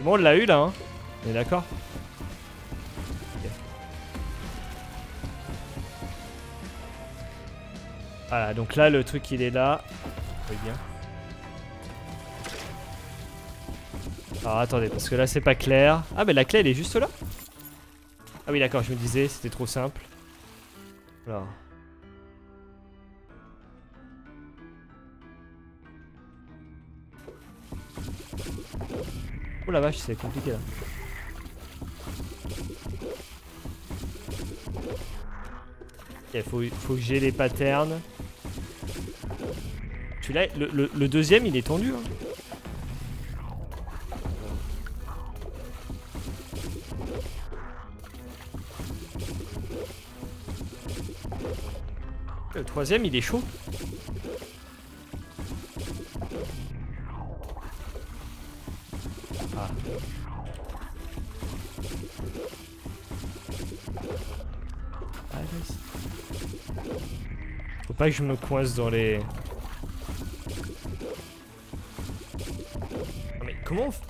Bon, on l'a eu là, hein. On est d'accord. Voilà, donc là, le truc, il est là. Très bien. Alors attendez, parce que là, c'est pas clair. Ah, mais la clé, elle est juste là Ah oui, d'accord, je me disais, c'était trop simple. Alors... La vache, c'est compliqué là. Ok, faut, que j'ai les patterns. Le, le- le deuxième, il est tendu. Hein. Le troisième, il est chaud. Pas que je me coince dans les... Mais comment on f-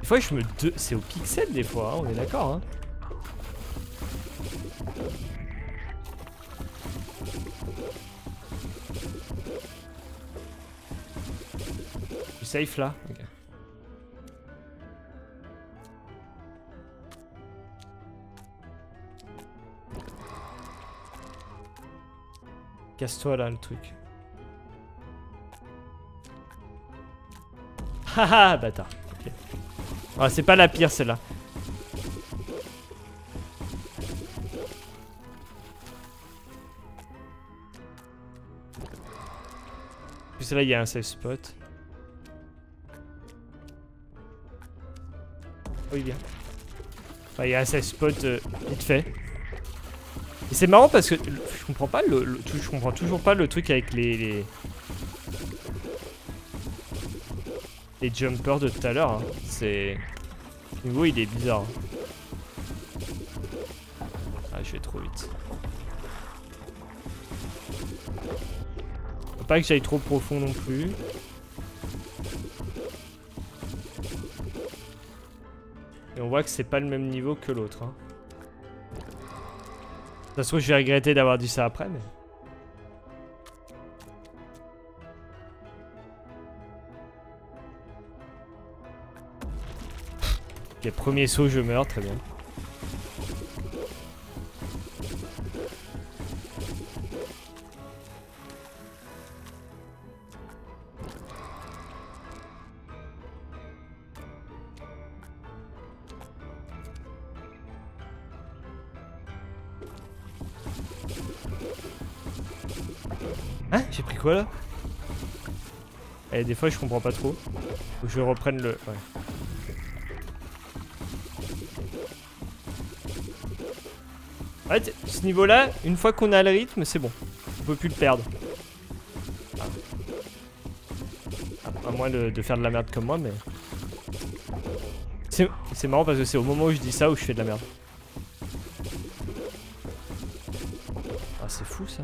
Des fois je me... De... C'est au pixel des fois, hein, on est d'accord hein. Tu safe là. Casse-toi là le truc. Haha, bâtard. Ok. Ah, c'est pas la pire celle-là. Plus là il y a un safe spot. Oui bien. Enfin, il y a un safe spot euh, vite fait. Et c'est marrant parce que le- je comprends pas le, le- je comprends toujours pas le truc avec les les, jumpers de tout à l'heure. hein. C'est ce niveau il est bizarre. Ah je vais trop vite. Faut pas que j'aille trop profond non plus. Et on voit que c'est pas le même niveau que l'autre. Hein. Ça se trouve, je vais regretter d'avoir dit ça après, mais. Les premiers sauts, je meurs, très bien. Des fois je comprends pas trop. Faut que je reprenne le. Ouais. En fait, ce niveau là, une fois qu'on a le rythme, c'est bon. On peut plus le perdre. À moins de, de faire de la merde comme moi, mais. C'est marrant parce que c'est au moment où je dis ça où je fais de la merde. Ah, c'est fou ça.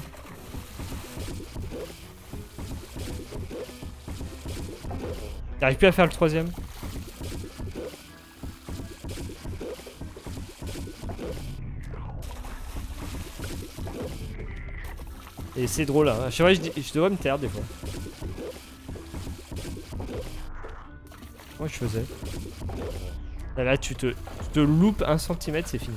T'arrives plus à faire le troisième Et c'est drôle hein. Je, vrai, je, je devrais me taire des fois. Moi je faisais. Là, là, tu te, tu te loupes un centimètre, c'est fini.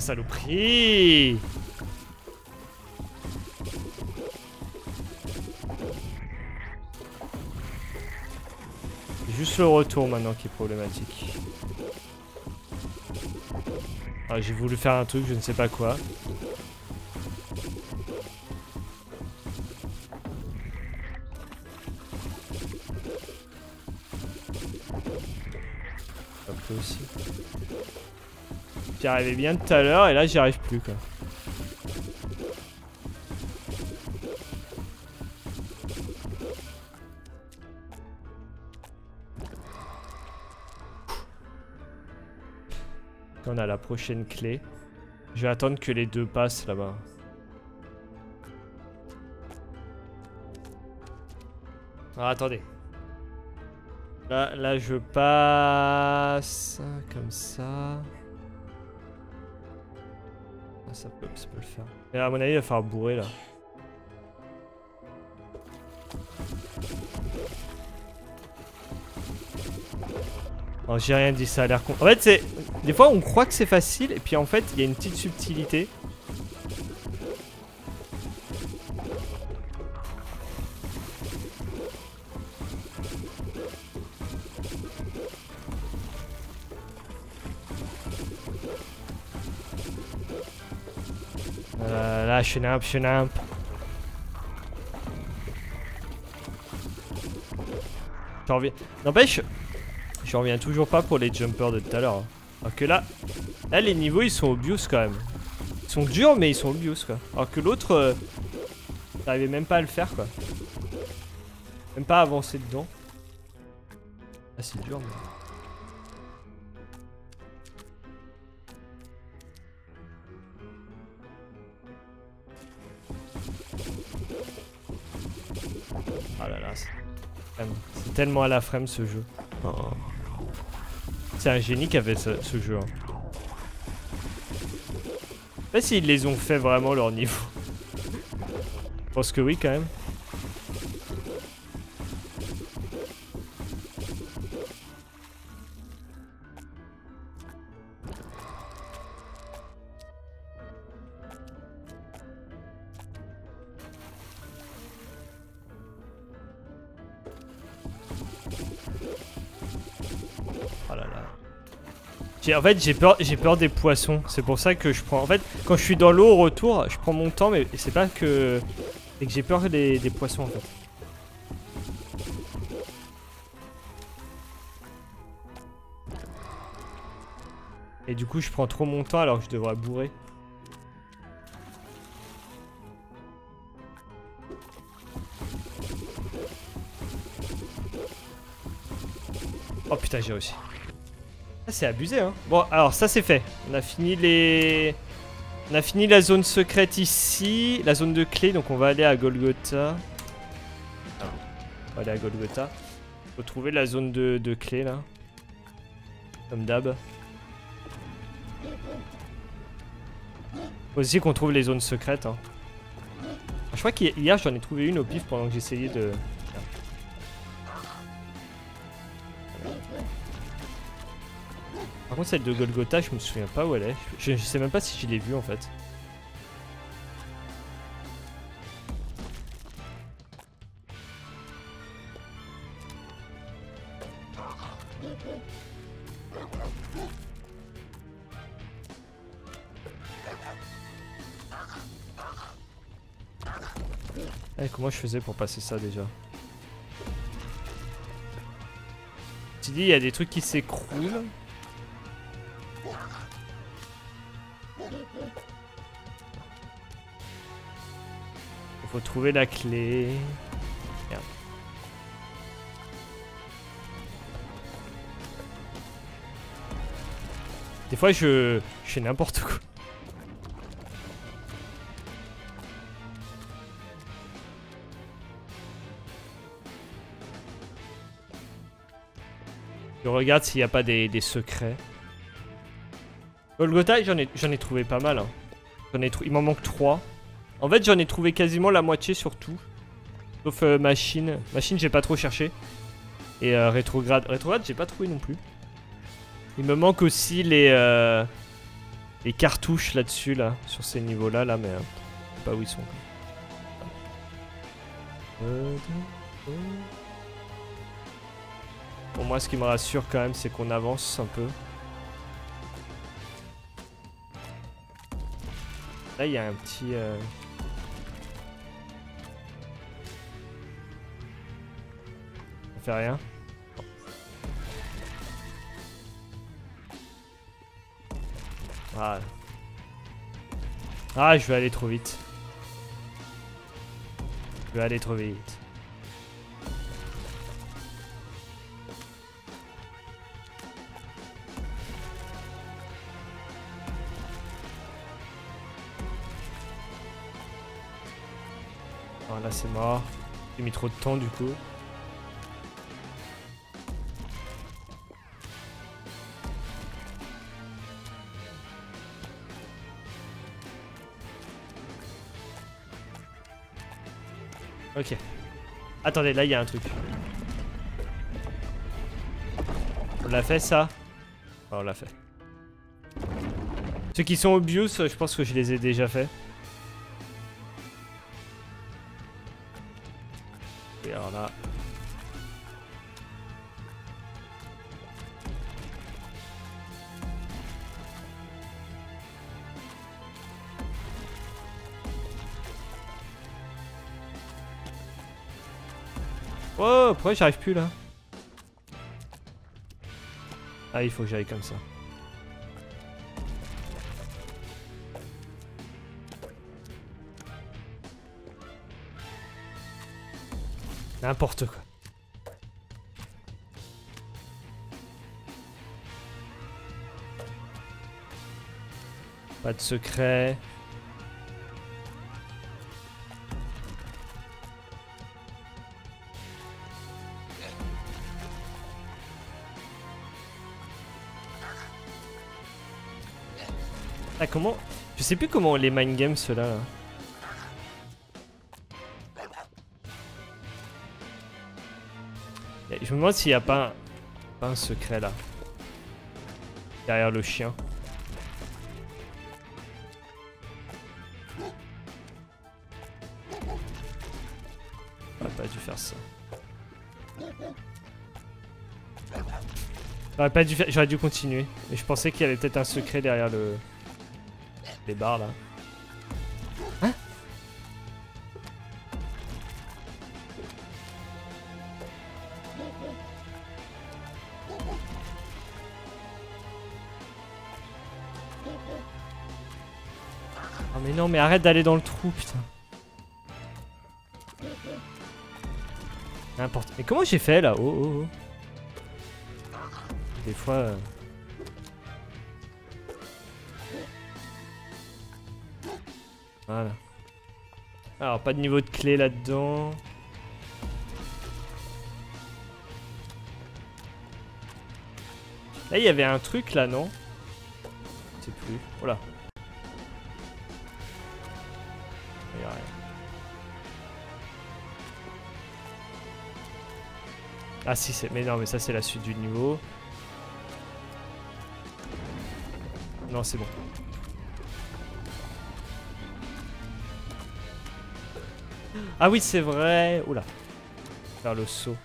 Saloperie juste le retour maintenant qui est problématique. Ah, j'ai voulu faire un truc, je ne sais pas quoi. J'y arrivais bien tout à l'heure et là j'y arrive plus quoi. On a la prochaine clé. Je vais attendre que les deux passent là-bas. Ah, attendez. Là, là, je passe comme ça. Ah, ça peut, ça peut le faire. Mais à mon avis, il va falloir bourrer là. Oh, j'ai rien dit, ça a l'air con. En fait, c'est. Des fois, on croit que c'est facile, et puis en fait, il y a une petite subtilité. Chenamp, chenamp. J'en reviens. N'empêche, je reviens toujours pas pour les jumpers de tout à l'heure. hein. Alors que là, là, les niveaux ils sont obvious quand même. Ils sont durs, mais ils sont obvious quoi. Alors que l'autre, euh, j'arrivais même pas à le faire quoi. Même pas à avancer dedans. Ah, c'est dur, mais. Tellement à la frame ce jeu. Oh. C'est un génie qui a fait ce, ce jeu. Hein. Je sais pas s'ils les ont fait vraiment leur niveau. Je pense que oui quand même. En fait, j'ai peur, j'ai peur des poissons. C'est pour ça que je prends. En fait, quand je suis dans l'eau au retour, je prends mon temps, mais c'est pas que. C'est que j'ai peur des, des poissons en fait. Et du coup, je prends trop mon temps alors que je devrais bourrer. Oh putain, j'ai réussi. Ah, c'est abusé, hein. Bon, alors ça c'est fait. On a fini les... On a fini la zone secrète ici, la zone de clé, donc on va aller à Golgotha. On va aller à Golgotha. Faut trouver la zone de, de clé, là. Comme d'hab. Aussi qu'on trouve les zones secrètes, hein. Je crois qu'hier j'en ai trouvé une au pif pendant que j'essayais de... Par contre, celle de Golgotha, je me souviens pas où elle est. Je, sais même pas si je l'ai vue en fait. Eh, comment je faisais pour passer ça déjà Tu dis, il y a des trucs qui s'écroulent. Faut trouver la clé. Merde. Des fois, je, je fais n'importe quoi. Je regarde s'il n'y a pas des, secrets. Golgotha, j'en ai, ai trouvé pas mal. hein. Ai Il m'en manque 3. En fait, j'en ai trouvé quasiment la moitié sur tout. Sauf euh, machine. Machine, j'ai pas trop cherché. Et euh, rétrograde. Rétrograde, j'ai pas trouvé non plus. Il me manque aussi les, euh, les cartouches là-dessus, là, sur ces niveaux-là, là, mais euh, je sais pas où ils sont. Pour moi, ce qui me rassure quand même, c'est qu'on avance un peu. Là, il y a un petit... euh, rien. Ah. Ah, je vais aller trop vite. Je vais aller trop vite. Ah, là, c'est mort. J'ai mis trop de temps, du coup. Ok. Attendez, là il y a un truc. On l'a fait ça? On l'a fait. Ceux qui sont obvious, je pense que je les ai déjà fait. Oh, pourquoi j'arrive plus là Ah, il faut que j'aille comme ça. N'importe quoi. Pas de secret. Comment Je sais plus comment les mind games ceux-là. là. Je me demande s'il n'y a pas un, secret là. Derrière le chien. J'aurais pas dû faire ça. J'aurais pas dû. J'aurais dû continuer. Mais je pensais qu'il y avait peut-être un secret derrière le... Les barres là. Hein? Oh mais non mais arrête d'aller dans le trou putain. N'importe. Mais comment j'ai fait là? Oh oh oh. Des fois. euh, Voilà. Alors, pas de niveau de clé là-dedans. Là, il y avait un truc là, non? Je sais plus. Voilà. Il y a rien. Ah si, c'est... Mais non, mais ça, c'est la suite du niveau. Non, c'est bon. Ah oui, c'est vrai. Oula. Faire le saut.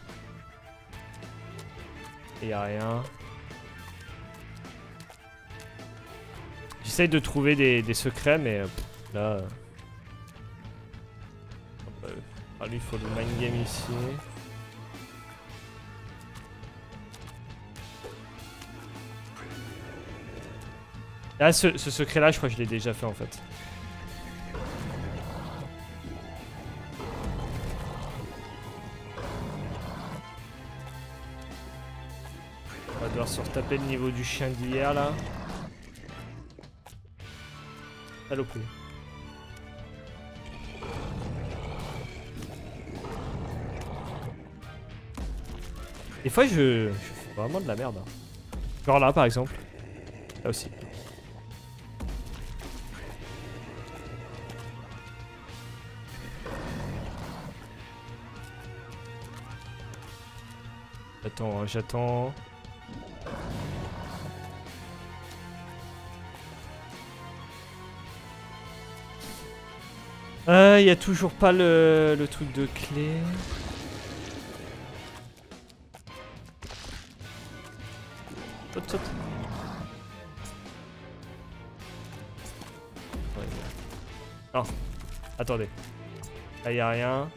Et y a rien. J'essaye de trouver des, des secrets, mais euh, là. euh. Ah Ah, lui, il faut le mind game ici. Là, ce, ce secret-là, je crois que je l'ai déjà fait en fait. Niveau du chien d'hier là. Saloperie. Des fois je, fais vraiment de la merde. hein. Genre là par exemple. Là aussi. J'attends, j'attends. Euh, y a toujours pas le, truc de clé. Non, attendez. Là y a rien.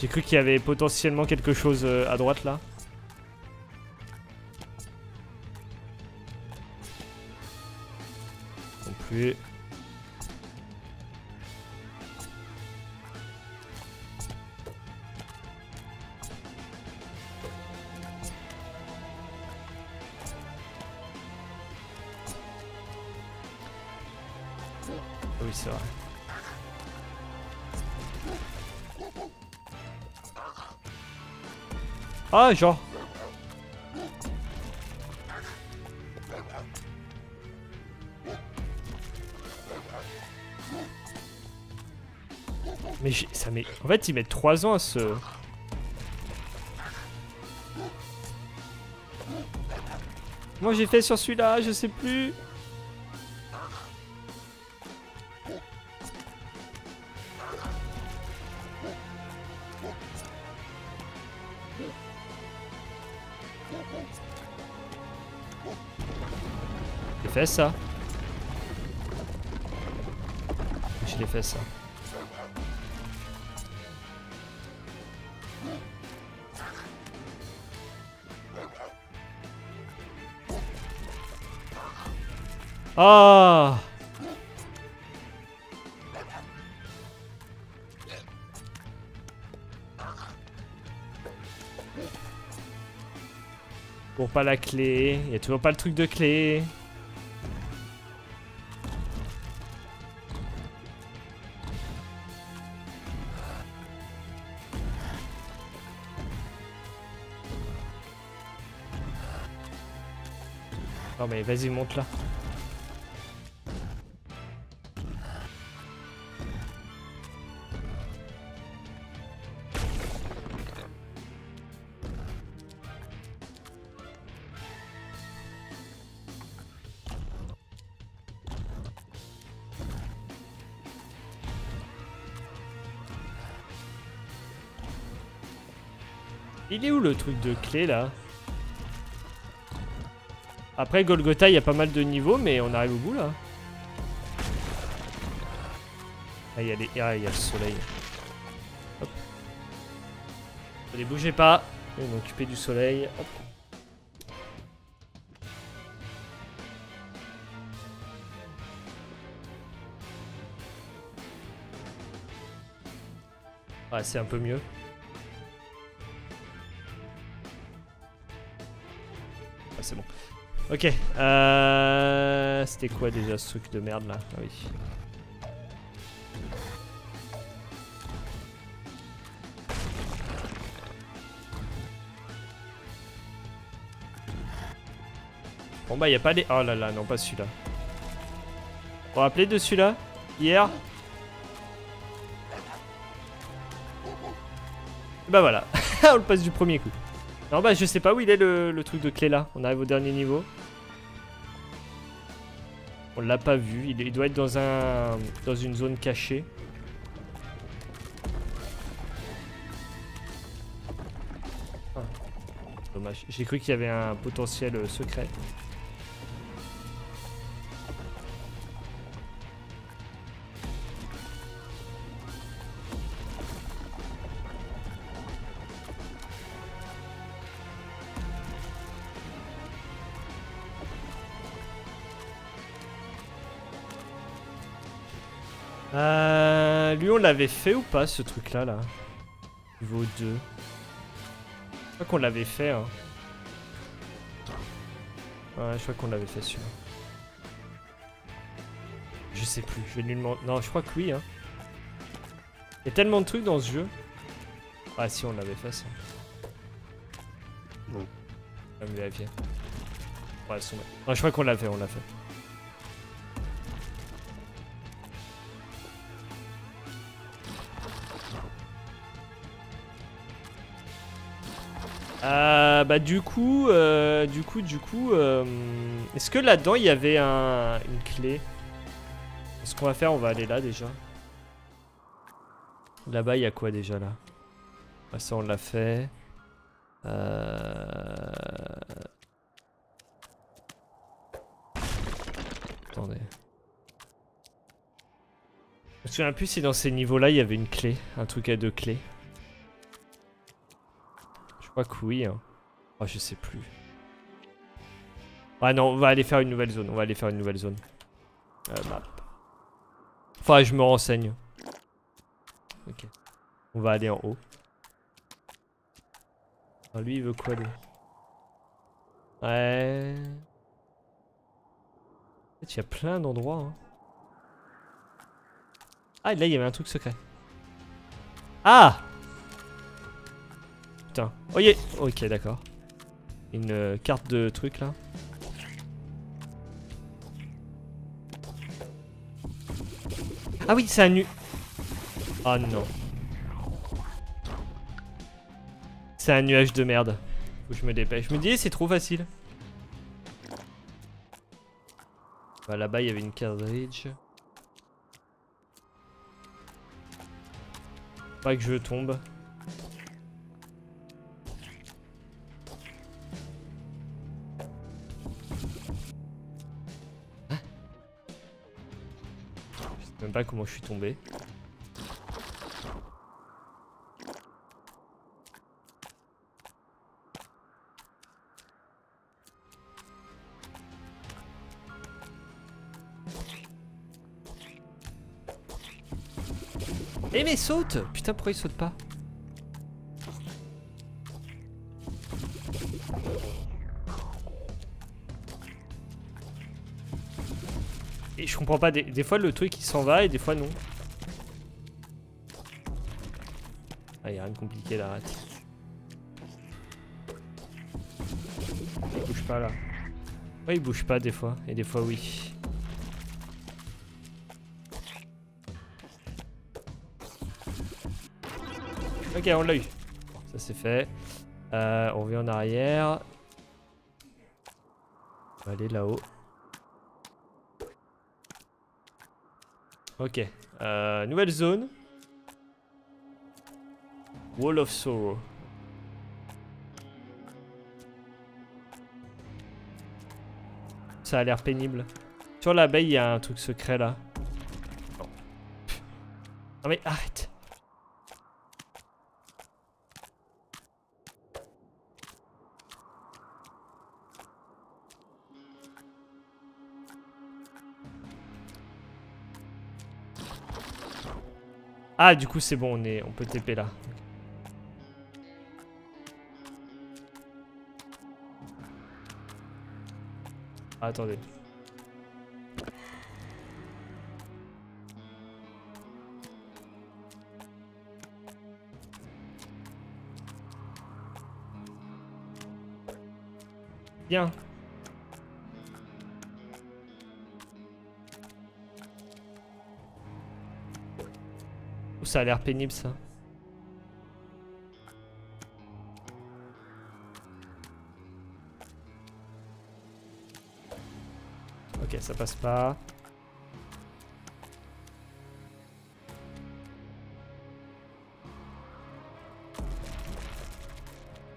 J'ai cru qu'il y avait potentiellement quelque chose euh, à droite là. Plus. Ah Oui, c'est vrai. Ah, genre. Mais. En fait, ils mettent 3 ans à se... Moi j'ai fait sur celui-là, je sais plus. J'ai fait ça. Je l'ai fait ça. Ah Pour pas la clé, y a toujours pas le truc de clé. Non mais vas-y monte là. Il est où le truc de clé là? Après Golgotha, il y a pas mal de niveaux, mais on arrive au bout là. Ah, il y a les... ah, y a le soleil. Hop. Allez, bougez pas. Je vais m'occuper du soleil. Hop. Ah, c'est un peu mieux. Ok. Euh... C'était quoi déjà ce truc de merde là? Ah oui. Bon bah y a pas les... Oh là là, non pas celui-là. On va appeler de celui-là Hier Bah voilà, on le passe du premier coup. Non bah je sais pas où il est le, le truc de clé là. On arrive au dernier niveau. On l'a pas vu. Il, doit être dans un dans une zone cachée. Ah, Dommage. J'ai cru qu'il y avait un potentiel euh, secret. L'avait fait ou pas ce truc là? Là Niveau 2. Je crois qu'on l'avait fait. Hein. Ouais, je crois qu'on l'avait fait celui-là. Je sais plus, je vais lui demander. Non, je crois que oui. Hein. Il y a tellement de trucs dans ce jeu. Ah, si, on l'avait fait ça. Bon. Je vais me vérifier. Ouais, sont. Non, je crois qu'on l'a fait, on l'a fait. Euh, bah du coup, euh, du coup, du coup, euh, est-ce que là-dedans il y avait un, une clé Ce qu'on va faire, on va aller là déjà. Là-bas, il y a quoi déjà là? Ah, Ça, on l'a fait. Euh... Attendez. Je me souviens plus si dans ces niveaux-là il y avait une clé, un truc à deux clés. Crois que oui. Hein. Oh, je sais plus. Ah non, on va aller faire une nouvelle zone. On va aller faire une nouvelle zone. Euh, map. Enfin, je me renseigne. Ok. On va aller en haut. Ah, lui, il veut quoi, lui? Ouais. En fait, il y a plein d'endroits. Hein. Ah, là, il y avait un truc secret. Ah Oh yeah. Ok, d'accord. Une euh, carte de truc là. Ah oui, c'est un nu. Oh non. C'est un nuage de merde. Faut je me dépêche. Je me dis, c'est trop facile. Bah, Là-bas, il y avait une cartridge. Pas que je tombe. Comment je suis tombé. Eh mais saute Putain pourquoi il saute pas? Et je comprends pas, des, des fois le truc s'en va et des fois non. Ah y'a rien de compliqué là. Il bouge pas là. Ouais il bouge pas des fois, et des fois oui. Ok, on l'a eu. Ça c'est fait. Euh, on revient en arrière. On va aller là-haut. Ok. Euh, nouvelle zone. Wall of Sorrow. Ça a l'air pénible. Sur l'abeille, il y a un truc secret là. Non. Non mais arrête. Ah, du coup, c'est bon, on, est, on peut TP là. Ah, attendez. Bien. Ça a l'air pénible ça. Ok, ça passe pas.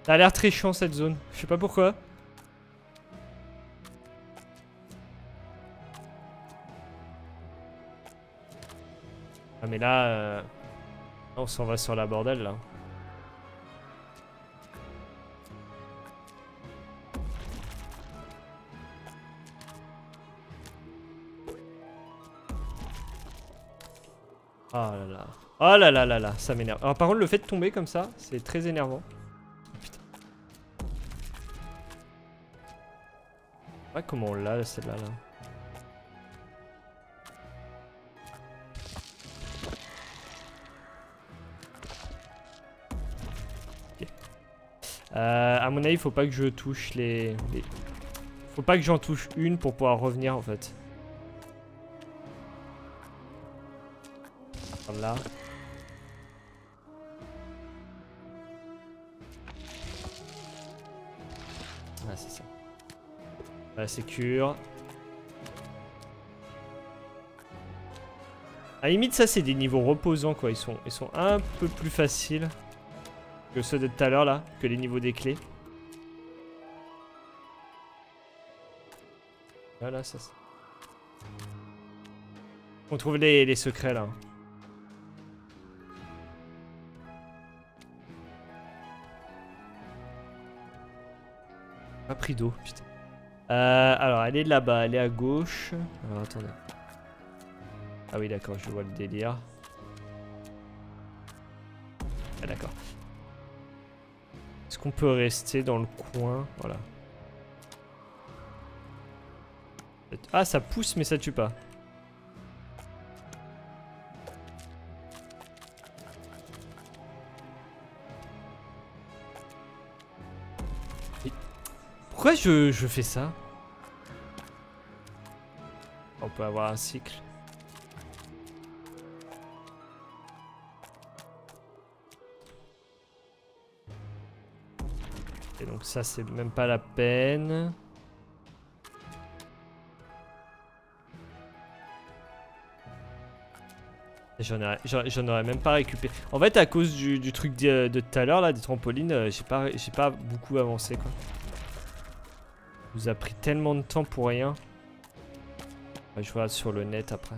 Ça a l'air très chiant cette zone. Je sais pas pourquoi. Ah mais là... euh, On s'en va sur la bordel là. Oh là là. Oh là là là là, ça m'énerve. Alors par contre le fait de tomber comme ça, c'est très énervant. Oh, putain. Pas comment on l'a celle-là là? Euh, à mon avis, faut pas que je touche les... Faut pas que j'en touche une pour pouvoir revenir en fait. Comme là. Ah, c'est ça. La sécure. À la limite, ça, c'est des niveaux reposants, quoi. Ils sont, ils sont un peu plus faciles que ceux de tout à l'heure, là. Que les niveaux des clés. Voilà, ça. c'est- On trouve les, les secrets, là. Pas pris d'eau, putain. Euh, alors, elle est là-bas, elle est à gauche. Alors, attendez. Ah oui, d'accord, je vois le délire. Ah, d'accord. On peut rester dans le coin Voilà. Ah, ça pousse, mais ça tue pas. Pourquoi je fais ça? On peut avoir un cycle. Ça c'est même pas la peine. J'en aurais, même pas récupéré. En fait, à cause du, truc de de tout à l'heure, là, des trampolines, euh, j'ai pas, pas beaucoup avancé, quoi. Ça Vous a pris tellement de temps pour rien. Je vois sur le net après.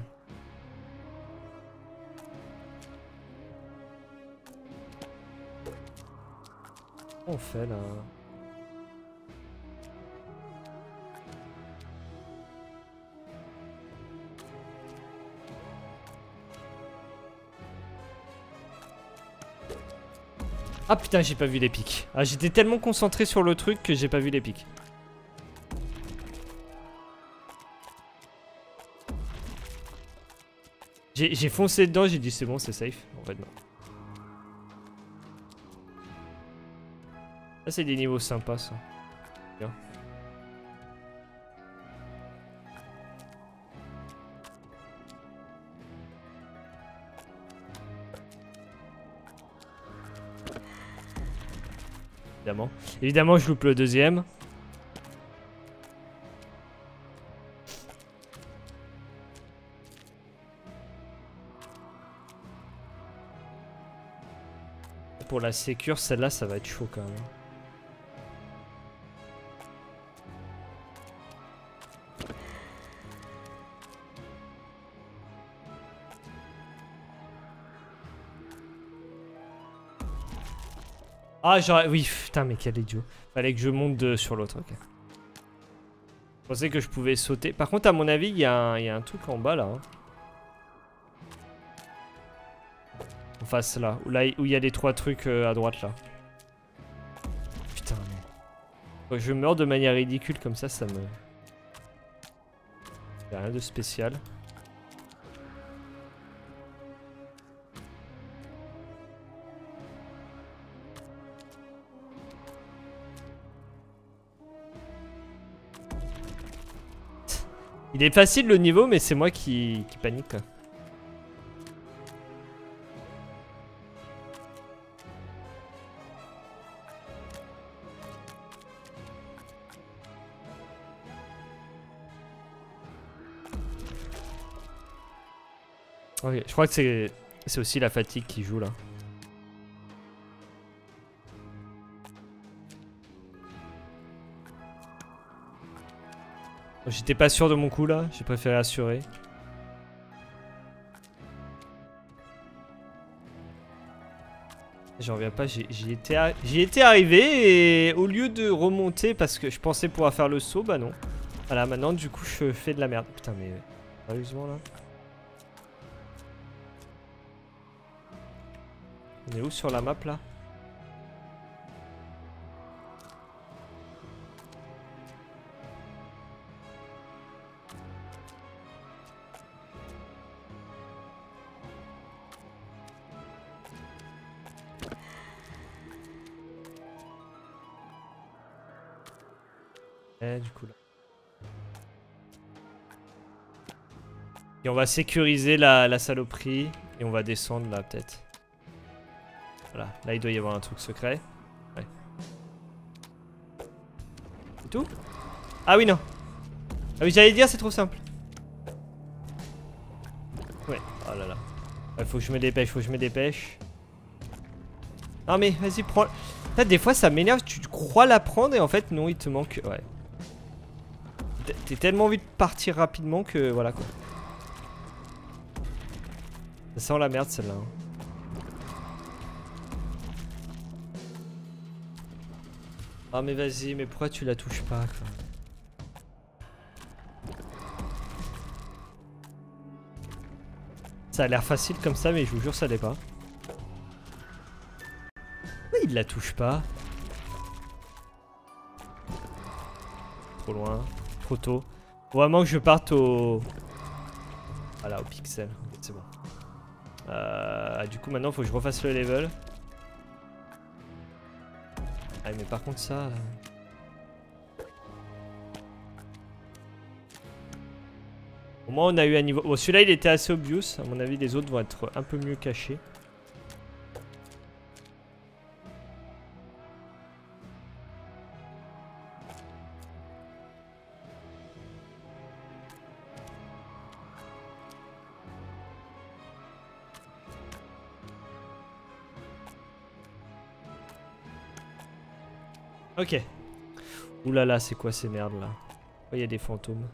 On fait là? Ah putain, j'ai pas vu les pics. Ah, j'étais tellement concentré sur le truc que j'ai pas vu les pics. J'ai foncé dedans, j'ai dit c'est bon, c'est safe. En fait, non. Ça, c'est des niveaux sympas, ça. Évidemment. Je loupe le deuxième. Pour la sécure, celle-là, ça va être chaud quand même. Ah, j'aurais... Oui, putain, mais quel idiot. Fallait que je monte de- sur l'autre, ok. Je pensais que je pouvais sauter. Par contre, à mon avis, il y, un- y a un truc en bas, là. hein. En face, là. Où il y a les trois trucs euh, à droite, là. Putain, mais... Je meurs de manière ridicule comme ça, ça me... Y a rien de spécial. Il est facile le niveau, mais c'est moi qui, panique. Ok, je crois que c'est aussi la fatigue qui joue là. J'étais pas sûr de mon coup là, j'ai préféré assurer. J'en reviens pas, j'y étais, arrivé et au lieu de remonter parce que je pensais pouvoir faire le saut, bah non. Voilà, maintenant du coup je fais de la merde. Putain mais sérieusement là. On est où sur la map là? Eh, du coup là. Et on va sécuriser la, la saloperie et on va descendre là peut-être. Voilà, là il doit y avoir un truc secret. Ouais. C'est tout? Ah oui non. Ah oui j'allais dire c'est trop simple. Ouais, oh là là. Il faut que je me dépêche, faut que je me dépêche. Non mais vas-y prends. Des fois ça m'énerve, tu crois la prendre et en fait non il te manque. Ouais. T'es tellement envie de partir rapidement que voilà quoi. Ça sent la merde celle-là. hein. Ah mais vas-y, mais pourquoi tu la touches pas quoi? Ça a l'air facile comme ça, mais je vous jure ça l'est pas. Pourquoi il la touche pas Trop loin, trop tôt. Faut vraiment que je parte au... Voilà, au pixel. C'est bon. Euh, ah, du coup, maintenant, faut que je refasse le level. Ah, mais par contre, ça... Euh. Au moins, on a eu un niveau... Bon, celui-là, il était assez obvious. À mon avis, les autres vont être un peu mieux cachés. Ok. Ouh là là, c'est quoi ces merdes là? Il y a des fantômes.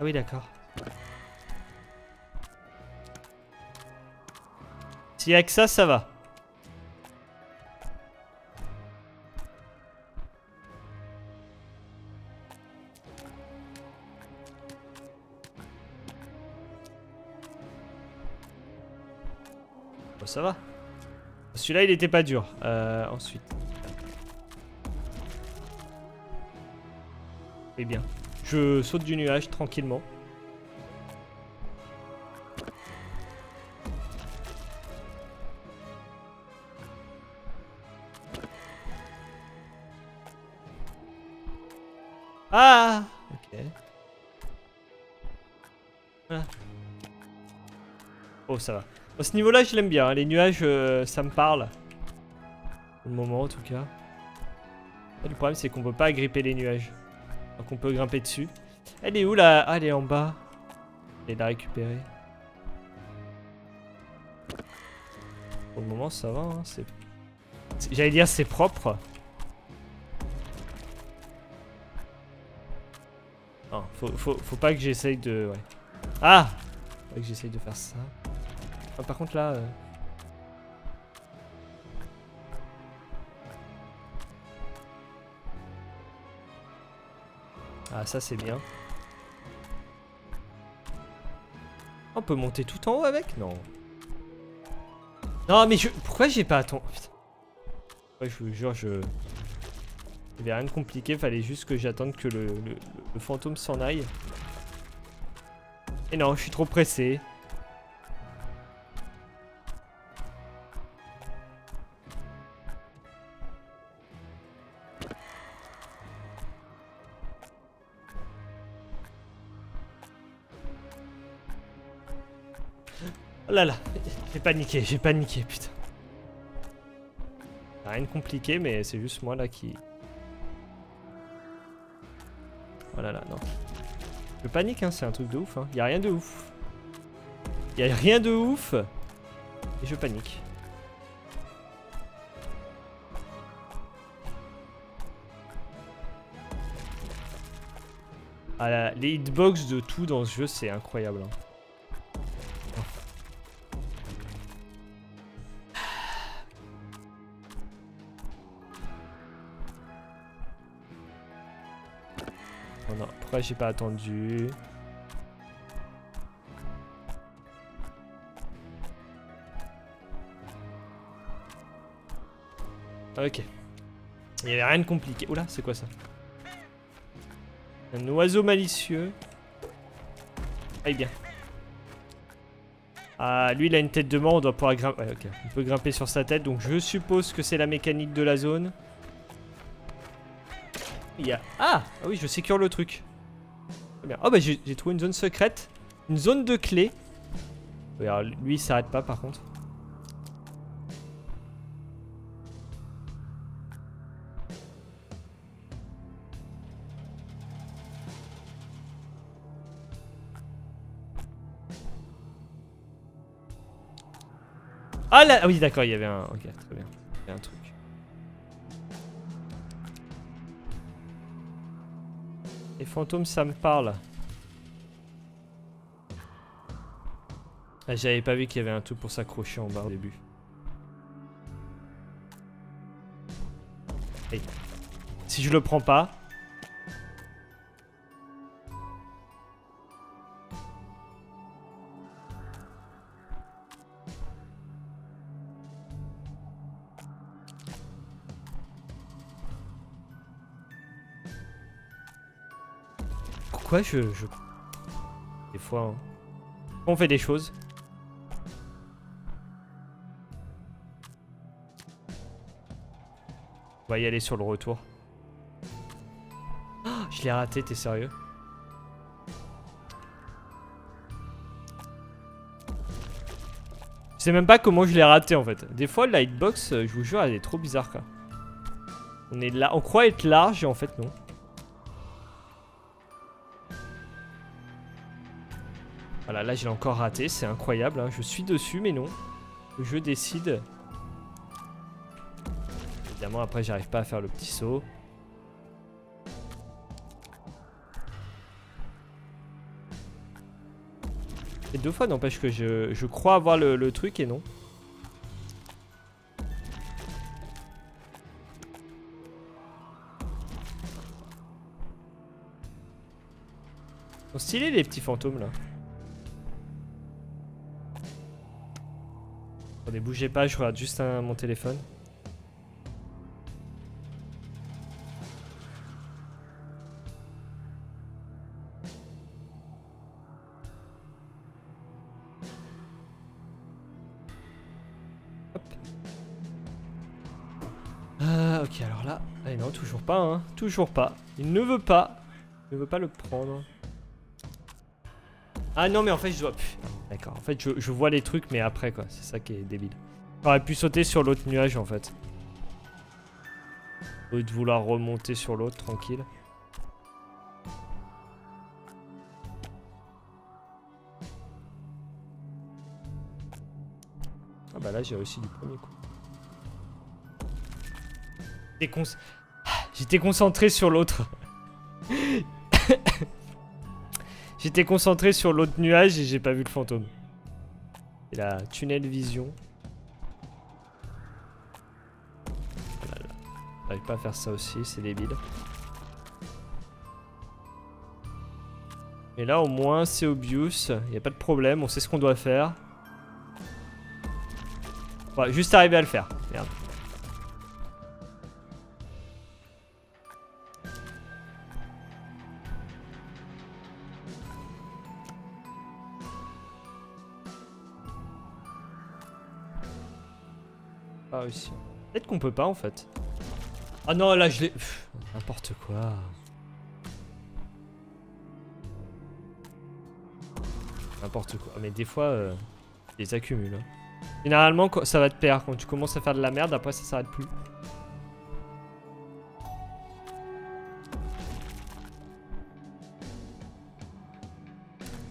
Ah oui, d'accord. S'il y a que ça, ça va. Ça va. Celui-là, il était pas dur. Euh, ensuite. Eh bien. Je saute du nuage tranquillement. Ah Ok. Oh, ça va. À ce niveau-là, je l'aime bien. hein. Les nuages, euh, ça me parle. Au moment, en tout cas. Le problème, c'est qu'on peut pas agripper les nuages. Donc, on peut grimper dessus. Elle est où, là? Ah, elle est en bas. Et la récupérer. Pour le moment, ça va. hein, J'allais dire, c'est propre. Non, faut, faut, faut pas que j'essaye de... Ouais. Ah Faut pas que j'essaye de faire ça. Ah, par contre là... euh, Ah ça c'est bien. On peut monter tout en haut avec? Non. Non mais je... Pourquoi j'ai pas... Attends. Putain. Ouais je vous jure je... Il y avait rien de compliqué, fallait juste que j'attende que le fantôme s'en aille. Et non, je suis trop pressé. Oh là là, j'ai paniqué, j'ai paniqué, putain. Rien de compliqué, mais c'est juste moi là qui... Oh là là, non. Je panique, hein, c'est un truc de ouf, hein. Y a rien de ouf. Y a rien de ouf. Et je panique. Ah là, les hitbox de tout dans ce jeu, c'est incroyable. hein. J'ai pas attendu Ok. Il y avait rien de compliqué. Oula, c'est quoi ça? Un oiseau malicieux. Aïe bien. Ah, lui il a une tête de mort, on doit pouvoir grimper. Ok. On peut grimper sur sa tête, donc je suppose que c'est la mécanique de la zone. Ah Ah oui, je sécure le truc. Oh bah j'ai j'ai trouvé une zone secrète. Une zone de clé. Alors, lui il s'arrête pas par contre. Ah là Ah oui d'accord, il y avait un... Ok, très bien. Il y a un truc. Les fantômes, ça me parle. Ah, J'avais pas vu qu'il y avait un truc pour s'accrocher en bas au début. Hey. Si je le prends pas... Pourquoi je... je... Des fois... hein. On fait des choses. On va y aller sur le retour. Ah, je l'ai raté, t'es sérieux? Je sais même pas comment je l'ai raté en fait. Des fois, la hitbox, euh, je vous jure, elle est trop bizarre quoi. On est là, on croit être large et en fait non. Voilà, là j'ai encore raté, c'est incroyable. hein. Je suis dessus, mais non. Jeu décide. Évidemment, après, j'arrive pas à faire le petit saut. Et deux fois, n'empêche que je, je crois avoir le, le truc et non. Ils sont stylés les petits fantômes là. Attendez, bougez pas, je regarde juste un- mon téléphone. Ah, ok, alors là. Ah non, toujours pas, hein. Toujours pas. Il ne veut pas. Il ne veut pas le prendre. Ah non, mais en fait, je dois. D'accord. En fait, je, vois les trucs, mais après, quoi. C'est ça qui est débile. J'aurais pu sauter sur l'autre nuage, en fait. Au lieu de vouloir remonter sur l'autre, tranquille. Ah bah là, j'ai réussi du premier coup. J'étais J'étais concentré sur l'autre. J'étais concentré sur l'autre nuage et j'ai pas vu le fantôme. Et la tunnel vision. J'arrive pas à faire ça aussi, c'est débile. Mais là au moins c'est obvious, y a pas de problème, on sait ce qu'on doit faire. On va juste arriver à le faire. Peut-être qu'on peut pas en fait. Ah non, là je l'ai. N'importe quoi. N'importe quoi. Mais des fois, euh, ils les accumulent. hein. Généralement, ça va te perdre. Quand tu commences à faire de la merde, après ça s'arrête plus.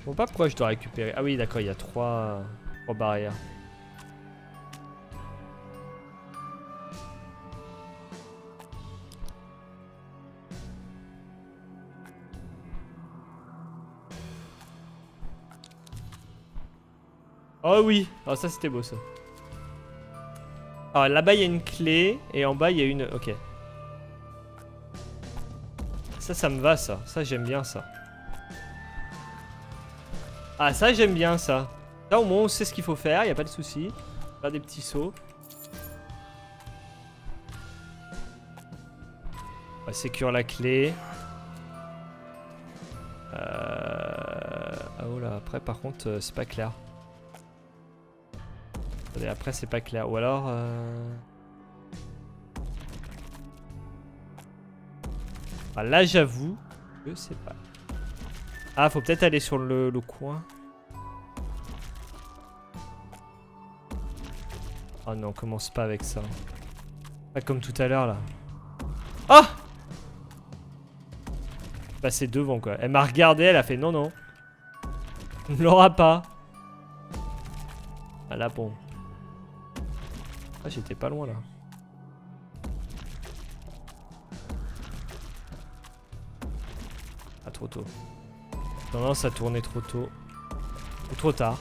Bon, pas pourquoi je dois récupérer. Ah oui, d'accord, il y a trois, trois barrières. Oh oui, oh ça c'était beau ça. Alors là-bas il y a une clé et en bas il y a une... Ok. Ça, ça me va ça. Ça j'aime bien ça. Ah ça j'aime bien ça. Là au moins on sait ce qu'il faut faire, y a pas de souci. Faire des petits sauts. On va sécure la clé. Euh... Ah oh là, après par contre euh, c'est pas clair. Après c'est pas clair. Ou alors... euh, Ah, là j'avoue que c'est pas... Ah faut peut-être aller sur le, coin. Oh non, commence pas avec ça. Pas comme tout à l'heure là. Ah Passé devant quoi. Elle m'a regardé, elle a fait non non. On ne l'aura pas. Ah là bon. Ah j'étais pas loin là. Ah trop tôt. Tendance à tourner trop tôt. Ou trop tard.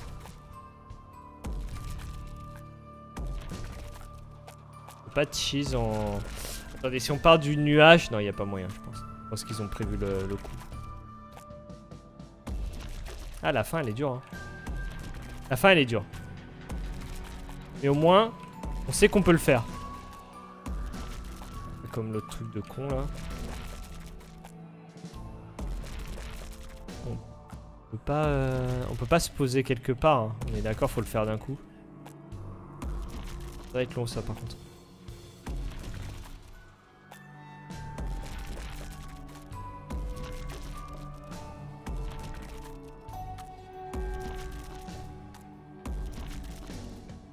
Pas de cheese en... Attendez, si on part du nuage... Non, il a pas moyen, je pense. Je pense qu'ils ont prévu le, le coup. Ah, la fin, elle est dure. hein. La fin, elle est dure. Mais au moins, on sait qu'on peut le faire. Comme l'autre truc de con, là. On peut pas, euh, on peut pas se poser quelque part. hein. On est d'accord, faut le faire d'un coup. Ça va être long, ça, par contre.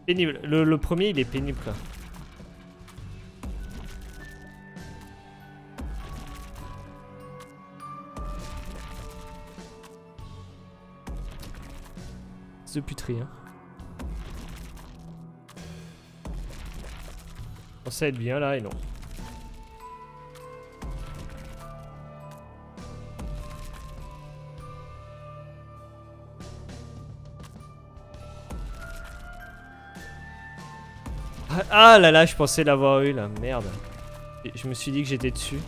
Pénible. Le, premier, il est pénible, là. de puterie, hein. Pensez être bien là et non. Ah là là, je pensais l'avoir eu là, merde. Je me suis dit que j'étais dessus.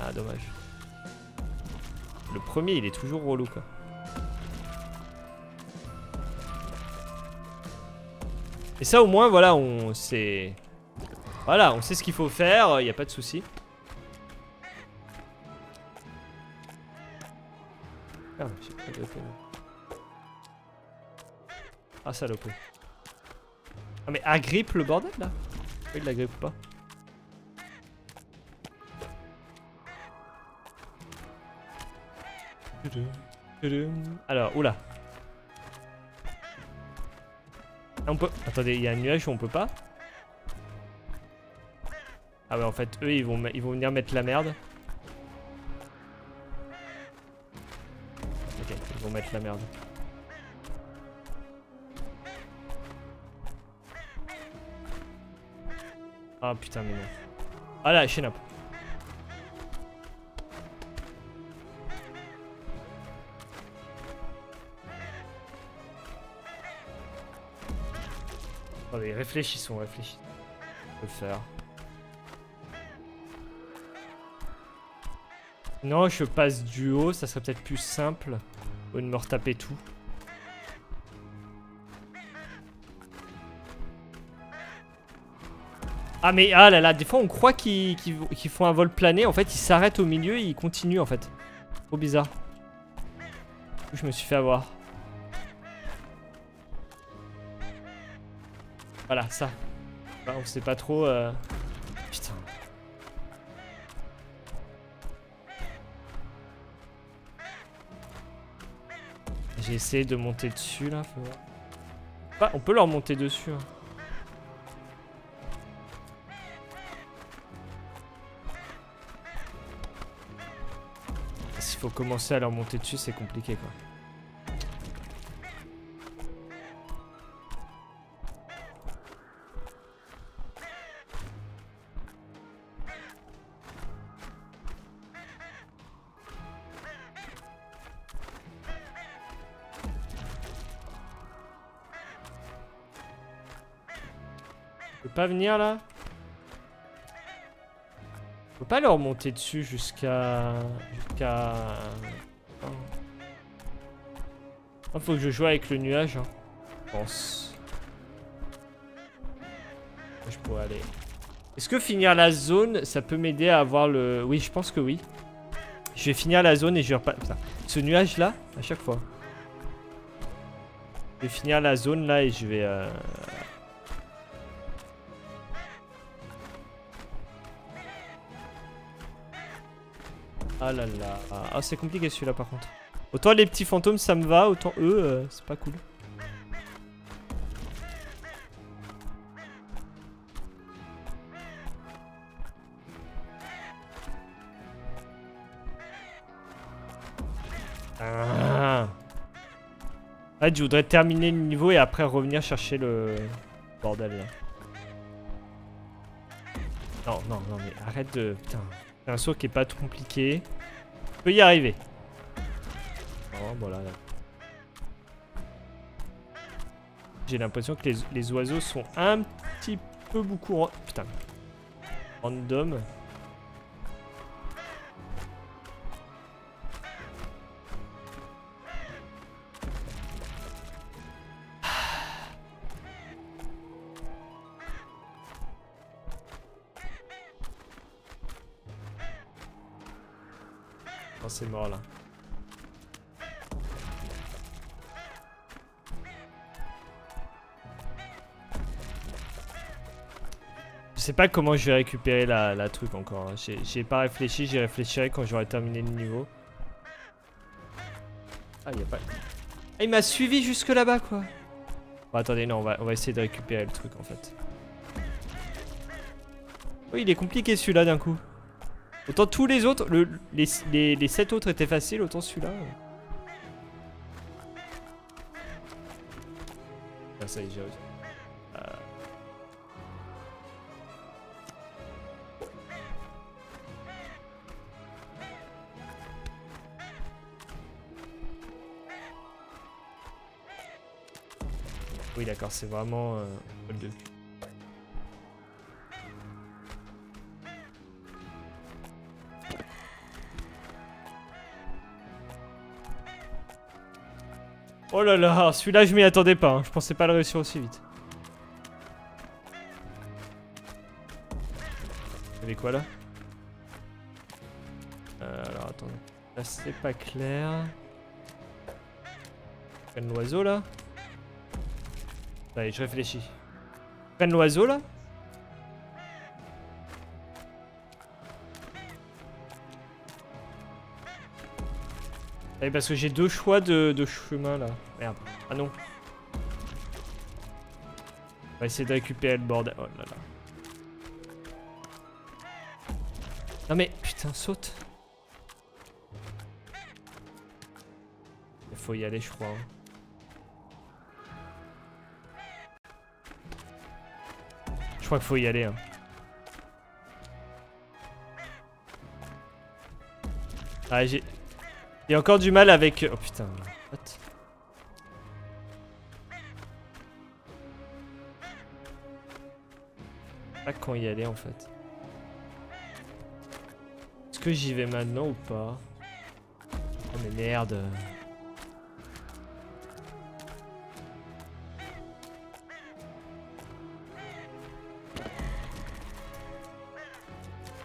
Ah, dommage. Le premier, il est toujours relou quoi. Et ça au moins, voilà, on sait... Voilà, on sait ce qu'il faut faire, il n'y a pas de souci. Ah, Ah, salopé. Ah, mais agrippe le bordel là Pourquoi il l'agrippe pas Alors, oula. On peut... Attendez, il y a un nuage où on peut pas Ah ouais, en fait, eux, ils vont, ils vont venir mettre la merde. Ok, ils vont mettre la merde. Ah putain, mais non. Ah là, up. Attendez, réfléchissons, réfléchissons. On peut faire. Non, je passe du haut, ça serait peut-être plus simple. Au de me retaper tout. Ah mais ah là là, des fois on croit qu'ils font un vol plané, en fait ils s'arrêtent au milieu et ils continuent en fait. Trop bizarre. Je me suis fait avoir. Voilà, ça. Bah, on sait pas trop... Euh... Putain. J'ai essayé de monter dessus là. Faut... on peut leur monter dessus. Hein. Faut commencer à leur monter dessus, c'est compliqué quoi. pas venir là? Pas leur monter dessus jusqu'à... Jusqu'à... Oh. faut que je joue avec le nuage. Hein. Je pense. Je pourrais aller... Est-ce que finir la zone, ça peut m'aider à avoir le... Oui, je pense que oui. Je vais finir la zone et je vais repas... Ce nuage là, à chaque fois. Je vais finir la zone là et je vais... Euh... Ah là. Ah, c'est compliqué celui-là par contre. Autant les petits fantômes ça me va, autant eux, euh, c'est pas cool. Ah. Ouais, je voudrais terminer le niveau et après revenir chercher le bordel là. Non, non, non, mais arrête de... Putain. C'est un saut qui est pas trop compliqué. Je peux y arriver. Oh, voilà. J'ai l'impression que les, oiseaux sont un petit peu beaucoup... Putain. Random. C'est mort là. Je sais pas comment je vais récupérer la, la truc encore. Hein. J'ai pas réfléchi, j'y réfléchirai quand j'aurai terminé le niveau. Ah, y a pas... Ah, il m'a suivi jusque là-bas, quoi. Bon, attendez, non, on va, on va essayer de récupérer le truc en fait. Oui, il est compliqué celui-là d'un coup. Autant tous les autres, le, les, les, les 7 autres étaient faciles, autant celui-là. Ah, ça y est, j'ai réussi. Euh. Oui, d'accord, c'est vraiment euh, Oh là là, celui-là je m'y attendais pas, hein. je pensais pas le réussir aussi vite. Il y avait quoi là? Euh, Alors attendez, là c'est pas clair. Prenne l'oiseau là? Allez, je réfléchis. Prenne l'oiseau là? Allez, parce que j'ai deux choix de, de chemin là. Merde. Ah non. On va essayer de récupérer le bordel. Oh là là. Non mais putain, saute. Il faut y aller, je crois. hein. Je crois qu'il faut y aller. Hein. Ah, j'ai. Il y a encore du mal avec. Oh putain. What Pas quand y aller en fait. Est-ce que j'y vais maintenant ou pas? Oh mais merde.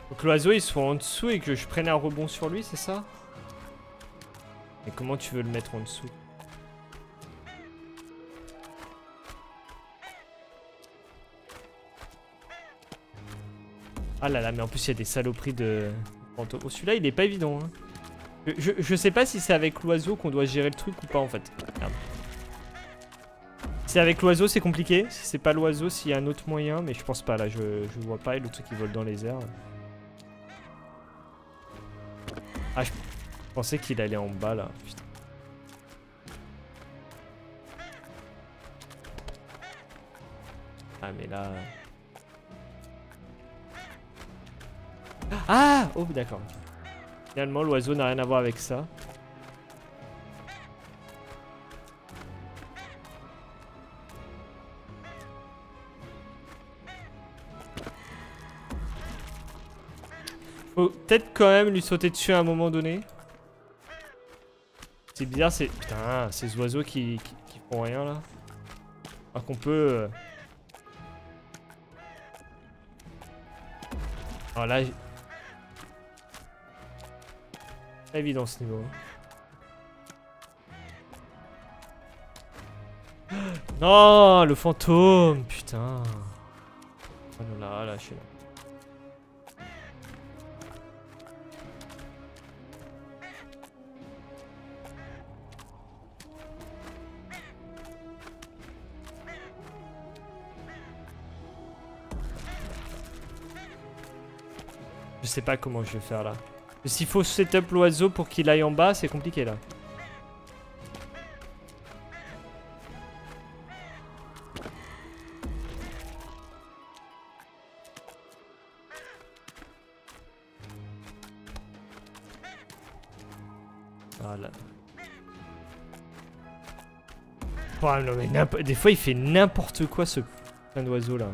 Donc l'oiseau il soit en dessous et que je prenne un rebond sur lui, c'est ça? Comment tu veux le mettre en dessous Ah là là, mais en plus il y a des saloperies de. Oh, celui-là il est pas évident. Hein. Je, je, sais pas si c'est avec l'oiseau qu'on doit gérer le truc ou pas en fait. Si c'est avec l'oiseau c'est compliqué. Si c'est pas l'oiseau, s'il y a un autre moyen, mais je pense pas là, je, je vois pas. Et le truc il vole dans les airs. Ah, je pensais qu'il allait en bas là. Ah, mais là. Ah Oh, d'accord. Finalement, l'oiseau n'a rien à voir avec ça. Faut peut-être quand même lui sauter dessus à un moment donné. C'est bizarre, c'est... Putain, ces oiseaux qui, qui, qui font rien là. Alors qu'on peut... euh, Alors là... j'- Pas évident ce niveau. Non, le fantôme, putain. Oh là là, là, je suis là. Sais pas comment je vais faire là. S'il faut setup l'oiseau pour qu'il aille en bas, c'est compliqué là. Voilà. Oh, des fois il fait n'importe quoi ce putain d'oiseau là.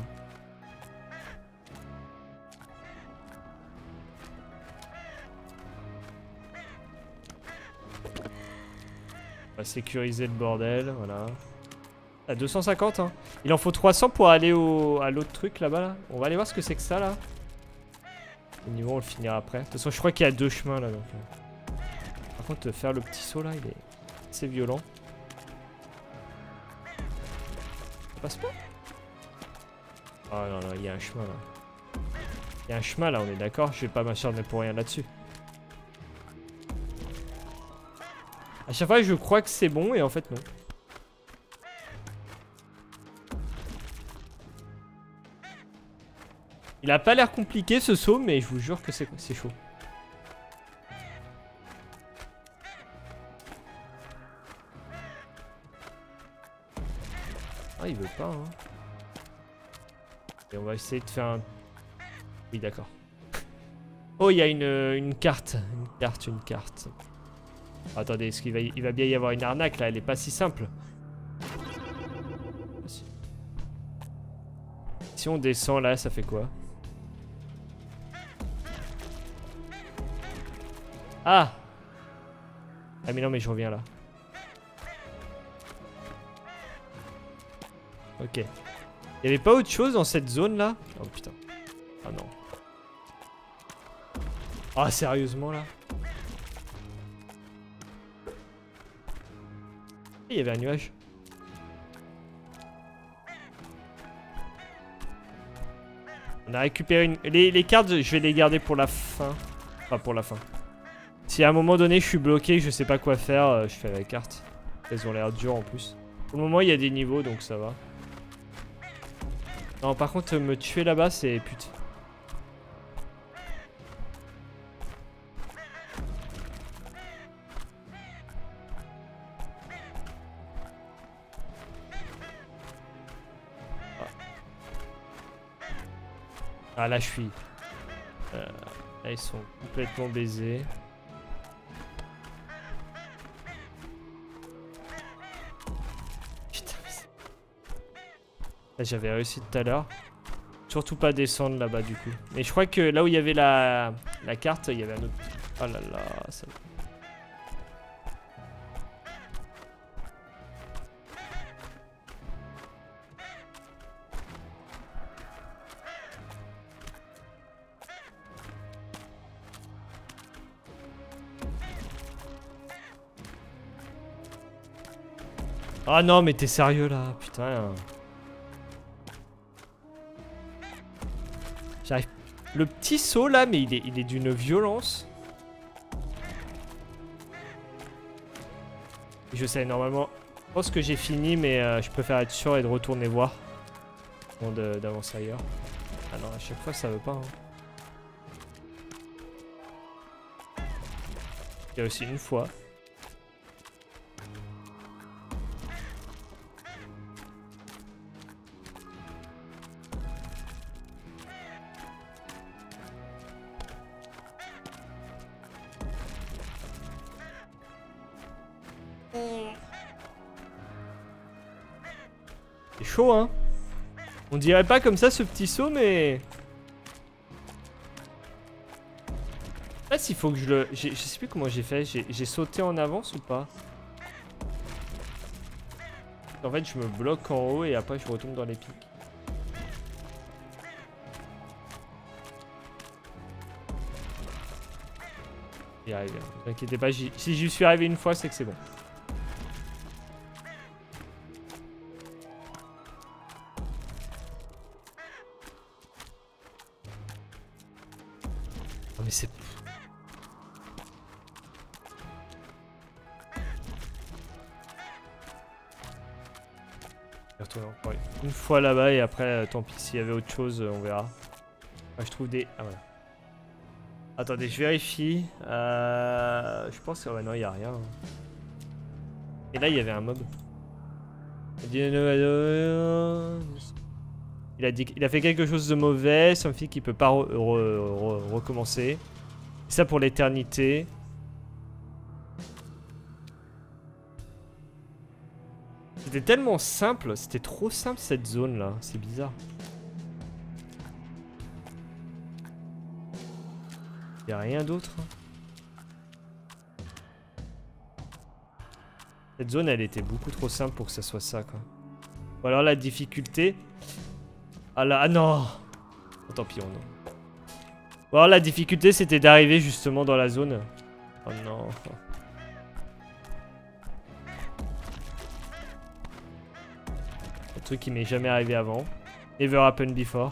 Sécuriser le bordel, voilà. À 250 hein. Il en faut 300 pour aller au, à l'autre truc là-bas là. On va aller voir ce que c'est que ça là. Au niveau on le finira après. De toute façon je crois qu'il y a deux chemins là donc. euh. Par contre faire le petit saut là il est assez violent. Ça passe pas? Oh non non il y a un chemin là. Il y a un chemin là on est d'accord? Je vais pas m'acharner pour rien là-dessus. A chaque fois, je crois que c'est bon et en fait, non. Il a pas l'air compliqué ce saut, mais je vous jure que c'est chaud. Ah, il veut pas. Hein. Et on va essayer de faire un... Oui, d'accord. Oh, il y a une, une carte. Une carte, une carte. Attendez, est-ce qu'il va, il va bien y avoir une arnaque, là? Elle est pas si simple. Si- on descend, là, ça fait quoi? Ah Ah mais non, mais je reviens là. Ok. Il avait pas autre chose dans cette zone là? Oh putain. Ah non. Ah sérieusement là? Il y avait un nuage. On a récupéré une... Les, les cartes, je vais les garder pour la fin. Enfin pour la fin. Si à un moment donné je suis bloqué, je sais pas quoi faire, euh, je fais la carte. Elles ont l'air dures en plus. Au moment il y a des niveaux donc ça va. Non par contre me tuer là-bas c'est pute. Ah là je suis. Euh, là ils sont complètement baisés. Putain J'avais réussi tout à l'heure. Surtout pas descendre là-bas du coup. Mais je crois que là où il y avait la, la carte, il y avait un autre. Oh là là, ça... Ah non, mais t'es sérieux là, putain. J'arrive. Le petit saut là, mais il est, il est d'une violence. Je sais, normalement, je pense que j'ai fini, mais euh, je préfère être sûr et de retourner voir. Avant d'avancer ailleurs. Ah non, à chaque fois ça veut pas. hein. Il y a aussi une fois. Dirait pas comme ça ce petit saut, mais... Ah, s'il faut que je le... Je sais plus comment j'ai fait. J'ai sauté en avance ou pas? En fait, je me bloque en haut et après, je retombe dans les pics. J'y arrive. Ne inquiétez pas, si j'y suis arrivé une fois, c'est que c'est bon. Encore une fois là-bas et après, euh, tant pis, s'il y avait autre chose, euh, on verra. Ah, je trouve des... Ah ouais. Attendez, je vérifie. Euh... Je pense que... Non, il n'y a rien. hein. Et là, il y avait un mob. Il a, dit, il fait quelque chose de mauvais, Something qui peut pas re- re- re- recommencer. Ça pour l'éternité. C'était tellement simple, c'était trop simple cette zone là, c'est bizarre. Y a rien d'autre. hein. Cette zone elle était beaucoup trop simple pour que ça soit ça quoi. Ou alors la difficulté. Ah là, ah non Oh, Tant pis, on non. Ou alors la difficulté c'était d'arriver justement dans la zone. Oh non. truc qui m'est jamais arrivé avant. Never happened before.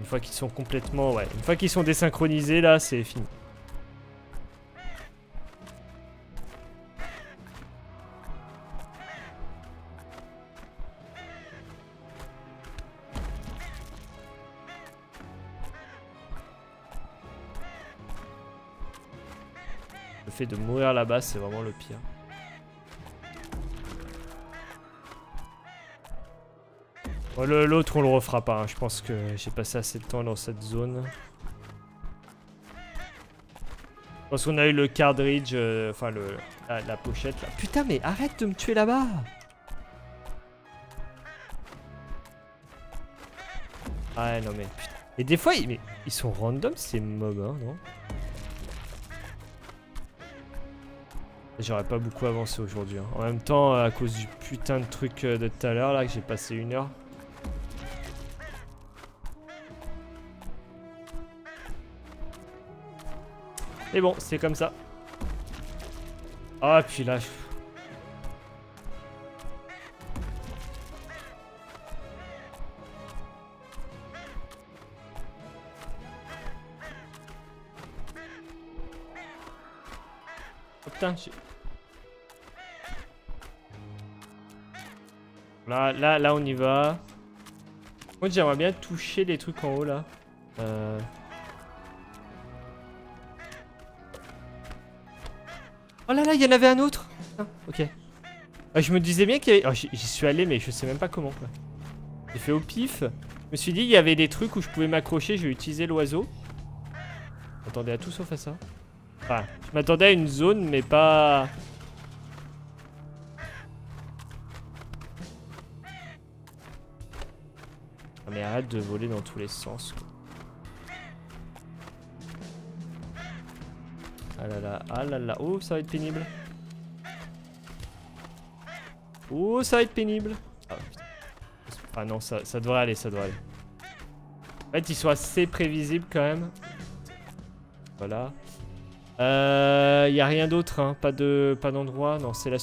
Une fois qu'ils sont complètement... Ouais, une fois qu'ils sont désynchronisés, là, c'est fini. Le fait de mourir là-bas, c'est vraiment le pire. L'autre, on le refera pas. hein. Je pense que j'ai passé assez de temps dans cette zone. Je pense qu'on a eu le cardridge, euh, enfin le la, pochette là. Putain, mais arrête de me tuer là-bas Ah non mais putain. Et des fois, ils sont random ces mobs, hein, non? J'aurais pas beaucoup avancé aujourd'hui. hein. En même temps, à cause du putain de truc euh, de tout à l'heure là, que j'ai passé une heure. Mais bon, c'est comme ça. Ah, puis là... Oh putain. Là, là, là, on y va. Moi, j'aimerais bien toucher les trucs en haut, là. Euh... là là, il y en avait un autre ok. Ah, je me disais bien qu'il y avait... Oh, j'y suis allé, mais je sais même pas comment. J'ai fait au pif. Je me suis dit, il y avait des trucs où je pouvais m'accrocher, j'ai utilisé l'oiseau. Je à tout sauf à ça. Enfin, je m'attendais à une zone, mais pas... Ah, mais arrête de voler dans tous les sens, quoi. Ah là là, ah là là, oh ça va être pénible. Oh ça va être pénible. Ah. Ah non, ça, ça devrait aller, ça devrait aller. En fait, ils sont assez prévisibles quand même. Voilà. Euh, y a rien d'autre, hein. Pas de, pas d'endroit. Non, c'est la